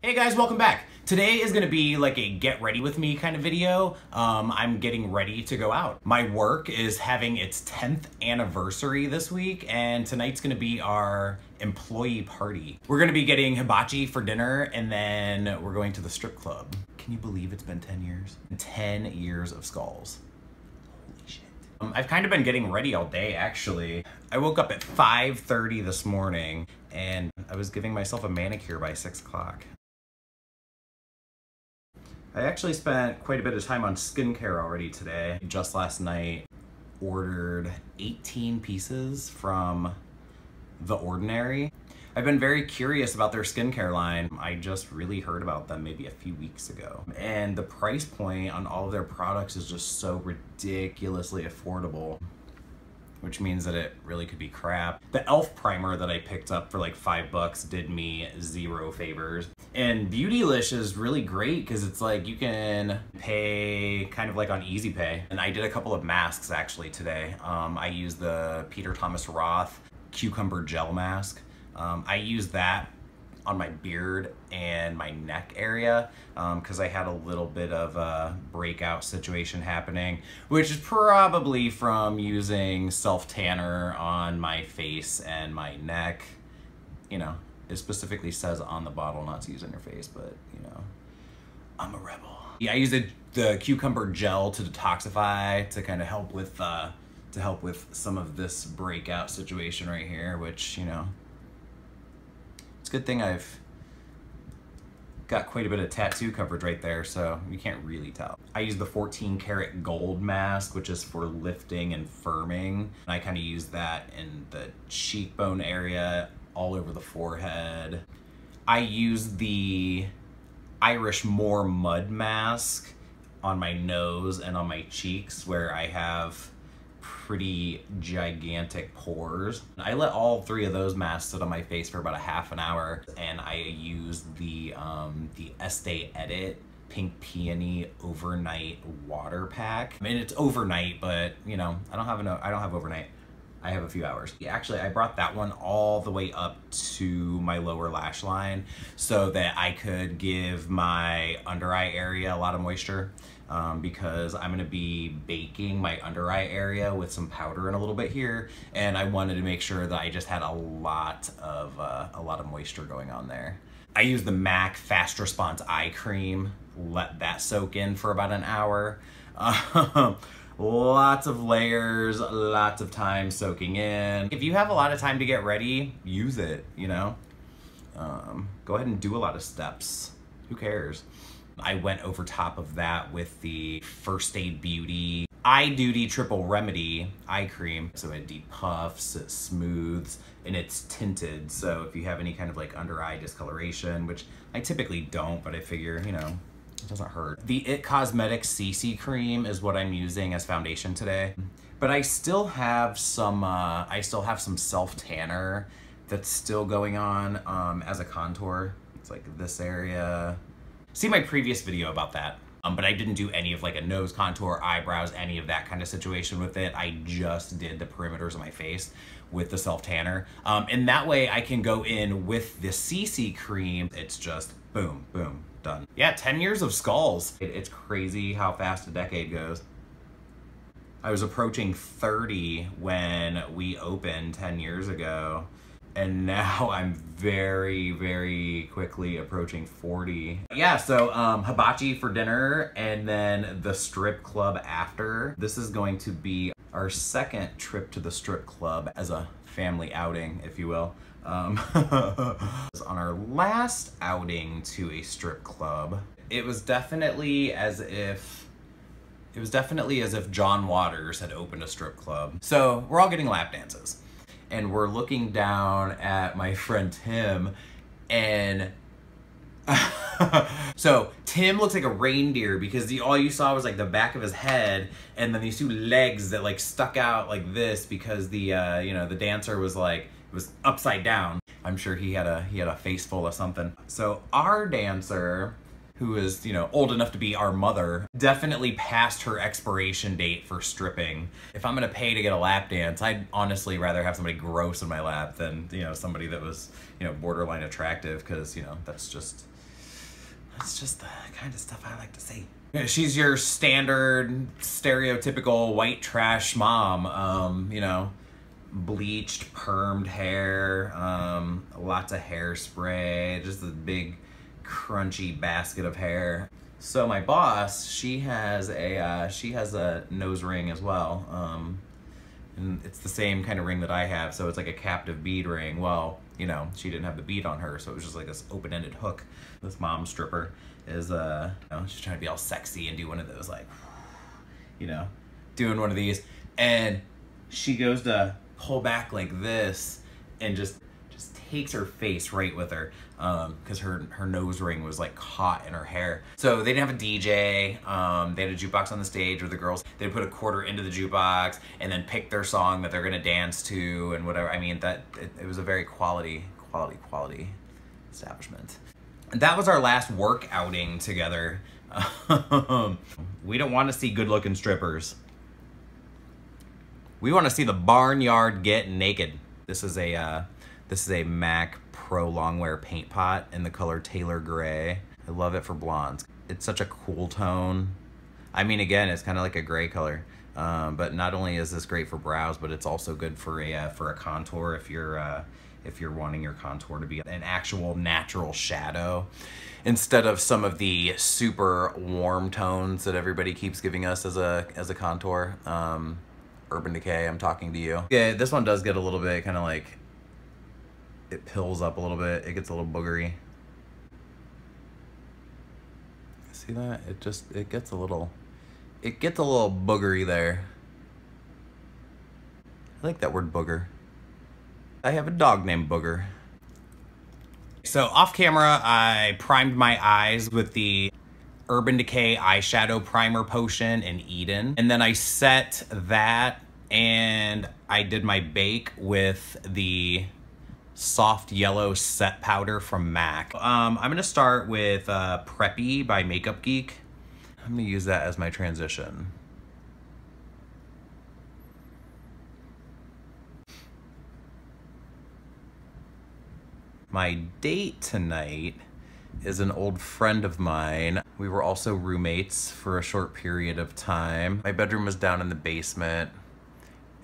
Hey guys, welcome back. Today is gonna be like a get ready with me kind of video. Um, I'm getting ready to go out. My work is having its 10th anniversary this week and tonight's gonna be our employee party. We're gonna be getting hibachi for dinner and then we're going to the strip club. Can you believe it's been 10 years? 10 years of Skullz. Holy shit. Um, I've kind of been getting ready all day actually. I woke up at 5.30 this morning and I was giving myself a manicure by six o'clock. I actually spent quite a bit of time on skincare already today. Just last night, ordered 18 pieces from The Ordinary. I've been very curious about their skincare line. I just really heard about them maybe a few weeks ago. And the price point on all of their products is just so ridiculously affordable which means that it really could be crap. The e.l.f. primer that I picked up for like five bucks did me zero favors. And Beautylish is really great because it's like you can pay kind of like on Easy Pay. And I did a couple of masks actually today. Um, I used the Peter Thomas Roth cucumber gel mask. Um, I used that on my beard and my neck area because um, I had a little bit of a breakout situation happening, which is probably from using self-tanner on my face and my neck. You know, it specifically says on the bottle not to use on your face, but you know, I'm a rebel. Yeah, I use the, the cucumber gel to detoxify to kind of help with uh, to help with some of this breakout situation right here, which, you know, it's a good thing I've got quite a bit of tattoo coverage right there, so you can't really tell. I use the 14 karat gold mask, which is for lifting and firming. And I kind of use that in the cheekbone area, all over the forehead. I use the Irish Moor mud mask on my nose and on my cheeks where I have pretty gigantic pores. I let all three of those masks sit on my face for about a half an hour and I used the, um, the Estee Edit Pink Peony Overnight Water Pack. I mean, it's overnight, but you know, I don't have no, I don't have overnight. I have a few hours. Actually, I brought that one all the way up to my lower lash line so that I could give my under eye area a lot of moisture um, because I'm gonna be baking my under eye area with some powder and a little bit here and I wanted to make sure that I just had a lot of, uh, a lot of moisture going on there. I use the MAC Fast Response Eye Cream, let that soak in for about an hour. Um, lots of layers, lots of time soaking in. If you have a lot of time to get ready, use it, you know? Um, go ahead and do a lot of steps. Who cares? I went over top of that with the First Aid Beauty Eye Duty Triple Remedy eye cream. So it depuffs, it smooths, and it's tinted. So if you have any kind of like under eye discoloration, which I typically don't, but I figure, you know, it doesn't hurt. The IT Cosmetics CC cream is what I'm using as foundation today. But I still have some, uh, I still have some self tanner that's still going on um, as a contour. It's like this area. See my previous video about that. Um, but I didn't do any of like a nose contour, eyebrows, any of that kind of situation with it. I just did the perimeters of my face with the self tanner. Um, and that way I can go in with the CC cream. It's just boom, boom, done. Yeah, 10 years of Skullz. It, it's crazy how fast a decade goes. I was approaching 30 when we opened 10 years ago. And now I'm very, very quickly approaching 40. Yeah, so um, hibachi for dinner and then the strip club after. This is going to be our second trip to the strip club as a family outing, if you will. Um, on our last outing to a strip club, it was definitely as if it was definitely as if John Waters had opened a strip club. So we're all getting lap dances and we're looking down at my friend Tim and so Tim looks like a reindeer because the all you saw was like the back of his head and then these two legs that like stuck out like this because the uh, you know the dancer was like it was upside down. I'm sure he had a he had a face full of something. So our dancer who is, you know, old enough to be our mother, definitely passed her expiration date for stripping. If I'm gonna pay to get a lap dance, I'd honestly rather have somebody gross in my lap than, you know, somebody that was, you know, borderline attractive, because, you know, that's just, that's just the kind of stuff I like to see. She's your standard, stereotypical white trash mom. Um, you know, bleached, permed hair, um, lots of hairspray, just a big, crunchy basket of hair. So my boss, she has a uh, she has a nose ring as well. Um, and it's the same kind of ring that I have, so it's like a captive bead ring. Well, you know, she didn't have the bead on her, so it was just like this open-ended hook. This mom stripper is, uh, you know, she's trying to be all sexy and do one of those, like, you know, doing one of these. And she goes to pull back like this and just just takes her face right with her because um, her her nose ring was like caught in her hair. So they didn't have a DJ. Um, they had a jukebox on the stage where the girls they put a quarter into the jukebox and then pick their song that they're gonna dance to and whatever. I mean that it, it was a very quality quality quality establishment. And that was our last work outing together. we don't want to see good looking strippers. We want to see the barnyard get naked. This is a uh, this is a Mac Pro Longwear paint pot in the color Tailor Grey. I love it for blondes. It's such a cool tone. I mean, again, it's kind of like a gray color. Um, but not only is this great for brows, but it's also good for a uh, for a contour if you're uh, if you're wanting your contour to be an actual natural shadow instead of some of the super warm tones that everybody keeps giving us as a as a contour. Um, Urban Decay, I'm talking to you. Yeah, this one does get a little bit kind of like, it pills up a little bit. It gets a little boogery. See that? It just, it gets a little, it gets a little boogery there. I like that word booger. I have a dog named Booger. So off camera, I primed my eyes with the Urban Decay eyeshadow primer potion in Eden. And then I set that and I did my bake with the soft yellow set powder from MAC. Um, I'm gonna start with uh, Preppy by Makeup Geek. I'm gonna use that as my transition. My date tonight is an old friend of mine. We were also roommates for a short period of time. My bedroom was down in the basement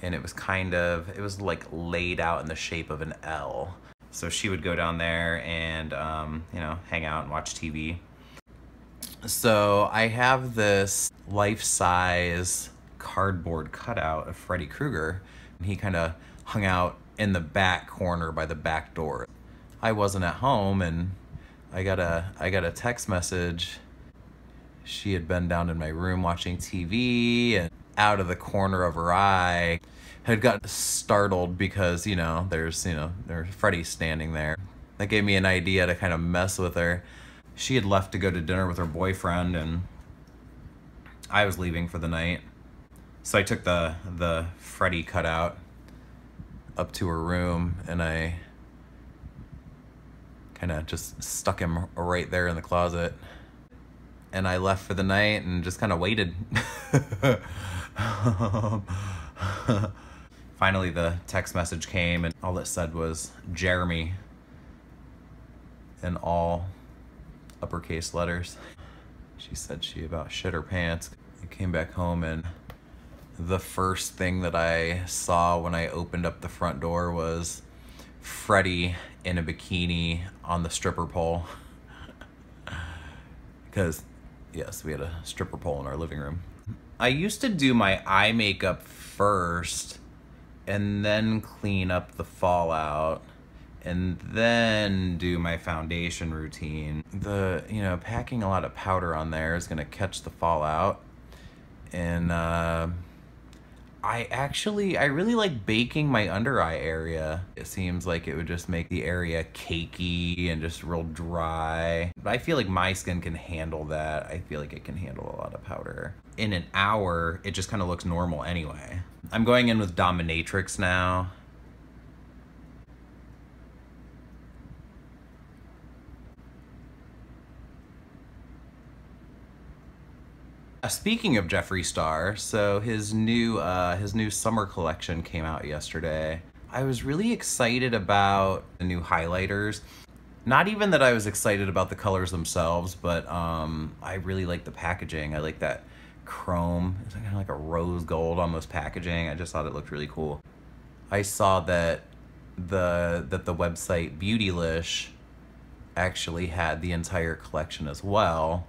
and it was kind of, it was like laid out in the shape of an L. So she would go down there and, um, you know, hang out and watch TV. So I have this life-size cardboard cutout of Freddy Krueger. And he kind of hung out in the back corner by the back door. I wasn't at home and I got a I got a text message. She had been down in my room watching TV and out of the corner of her eye had got startled because, you know, there's, you know, there's Freddy standing there. That gave me an idea to kind of mess with her. She had left to go to dinner with her boyfriend and I was leaving for the night. So I took the the Freddy cutout up to her room and I kind of just stuck him right there in the closet. And I left for the night and just kind of waited. Finally, the text message came, and all it said was Jeremy in all uppercase letters. She said she about shit her pants. I came back home, and the first thing that I saw when I opened up the front door was Freddy in a bikini on the stripper pole. Because, yes, we had a stripper pole in our living room. I used to do my eye makeup first and then clean up the fallout and then do my foundation routine. The, you know, packing a lot of powder on there is gonna catch the fallout. And, uh, I actually, I really like baking my under eye area. It seems like it would just make the area cakey and just real dry. But I feel like my skin can handle that. I feel like it can handle a lot of powder. In an hour, it just kind of looks normal anyway. I'm going in with Dominatrix now. Uh, speaking of Jeffree Star, so his new uh, his new summer collection came out yesterday. I was really excited about the new highlighters. Not even that I was excited about the colors themselves, but um, I really like the packaging. I like that chrome. It's kind of like a rose gold almost packaging. I just thought it looked really cool. I saw that the that the website Beautylish actually had the entire collection as well.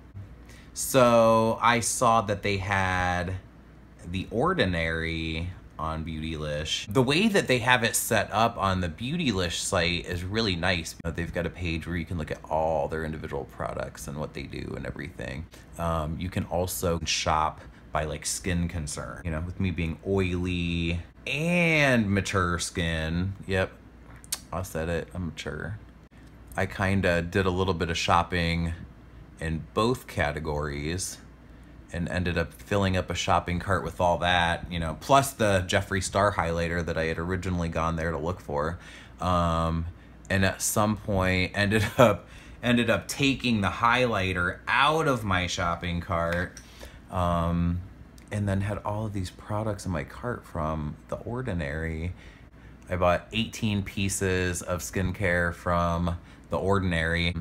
So I saw that they had the Ordinary on Beautylish. The way that they have it set up on the Beautylish site is really nice. They've got a page where you can look at all their individual products and what they do and everything. Um, you can also shop by like skin concern. You know, with me being oily and mature skin. Yep, I said it, I'm mature. I kind of did a little bit of shopping in both categories and ended up filling up a shopping cart with all that, you know, plus the Jeffree Star highlighter that I had originally gone there to look for. Um, and at some point ended up ended up taking the highlighter out of my shopping cart um, and then had all of these products in my cart from The Ordinary. I bought 18 pieces of skincare from The Ordinary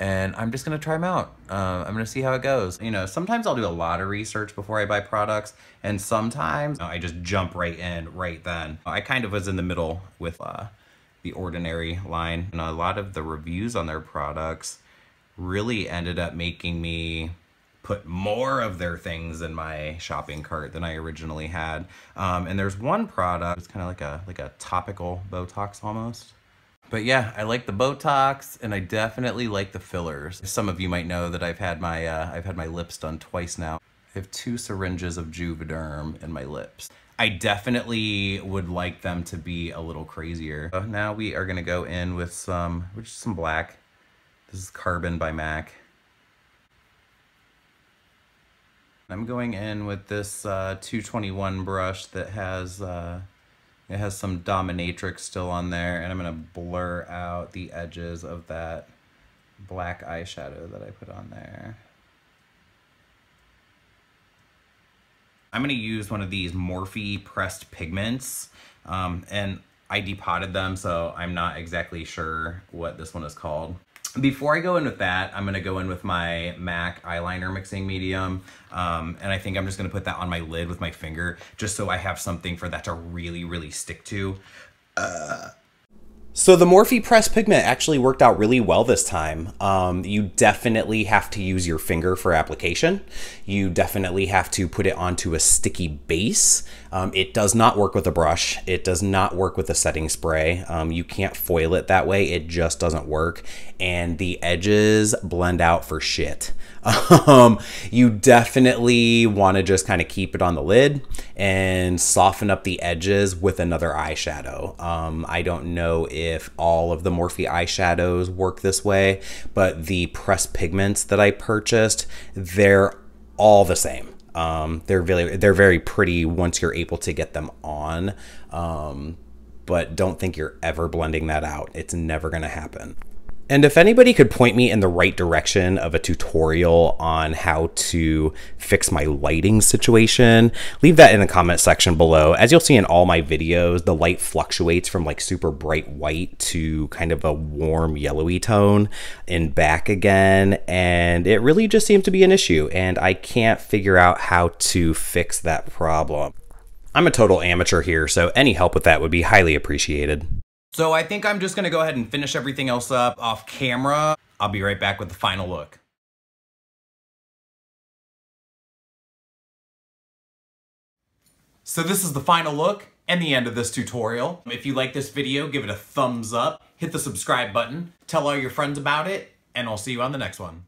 and I'm just gonna try them out. Uh, I'm gonna see how it goes. You know, sometimes I'll do a lot of research before I buy products, and sometimes I just jump right in right then. I kind of was in the middle with uh, the Ordinary line, and a lot of the reviews on their products really ended up making me put more of their things in my shopping cart than I originally had. Um, and there's one product, it's kind of like a like a topical Botox almost. But yeah, I like the Botox and I definitely like the fillers. Some of you might know that I've had my uh, I've had my lips done twice now. I have two syringes of Juvederm in my lips. I definitely would like them to be a little crazier. So now we are gonna go in with some, which is some black. This is Carbon by MAC. I'm going in with this uh, 221 brush that has uh, it has some dominatrix still on there, and I'm going to blur out the edges of that black eyeshadow that I put on there. I'm going to use one of these Morphe pressed pigments, um, and I depotted them, so I'm not exactly sure what this one is called. Before I go in with that, I'm gonna go in with my MAC eyeliner mixing medium. Um, and I think I'm just gonna put that on my lid with my finger, just so I have something for that to really, really stick to. Uh, so the Morphe Press Pigment actually worked out really well this time. Um, you definitely have to use your finger for application. You definitely have to put it onto a sticky base. Um, it does not work with a brush. It does not work with a setting spray. Um, you can't foil it that way. It just doesn't work. And the edges blend out for shit. Um, you definitely want to just kind of keep it on the lid and soften up the edges with another eyeshadow. Um, I don't know if all of the Morphe eyeshadows work this way, but the press pigments that I purchased, they're all the same. Um, they're very they're very pretty once you're able to get them on. Um, but don't think you're ever blending that out. It's never going to happen. And if anybody could point me in the right direction of a tutorial on how to fix my lighting situation, leave that in the comment section below. As you'll see in all my videos, the light fluctuates from like super bright white to kind of a warm yellowy tone and back again. And it really just seems to be an issue. And I can't figure out how to fix that problem. I'm a total amateur here, so any help with that would be highly appreciated. So I think I'm just gonna go ahead and finish everything else up off camera. I'll be right back with the final look. So this is the final look and the end of this tutorial. If you like this video, give it a thumbs up, hit the subscribe button, tell all your friends about it, and I'll see you on the next one.